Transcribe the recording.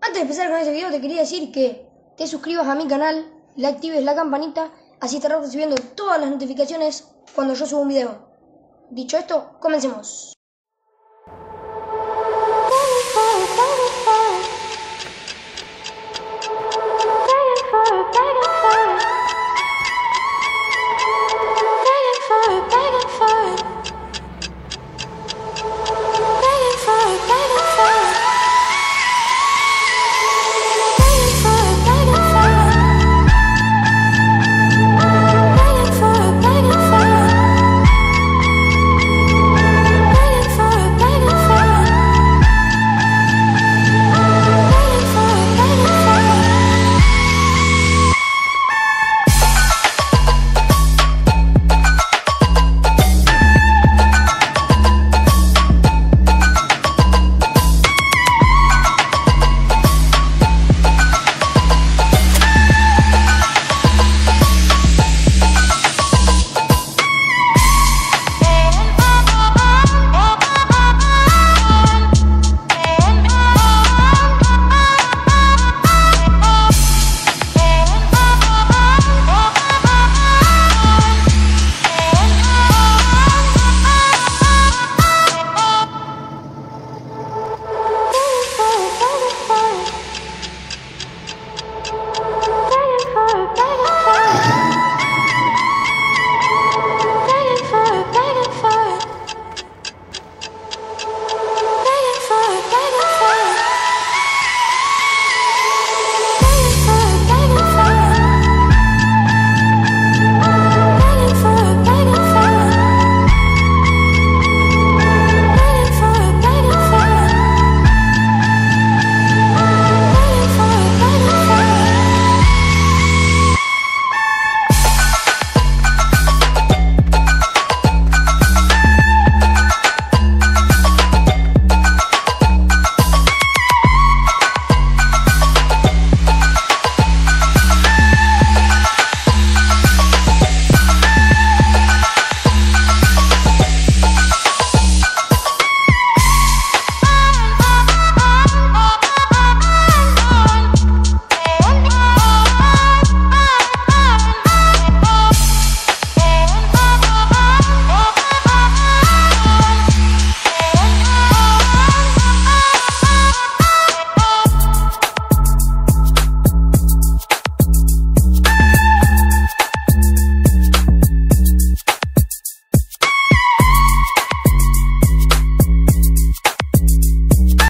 Antes de empezar con este video te quería decir que te suscribas a mi canal, le actives la campanita, así estarás recibiendo todas las notificaciones cuando yo subo un video. Dicho esto, comencemos.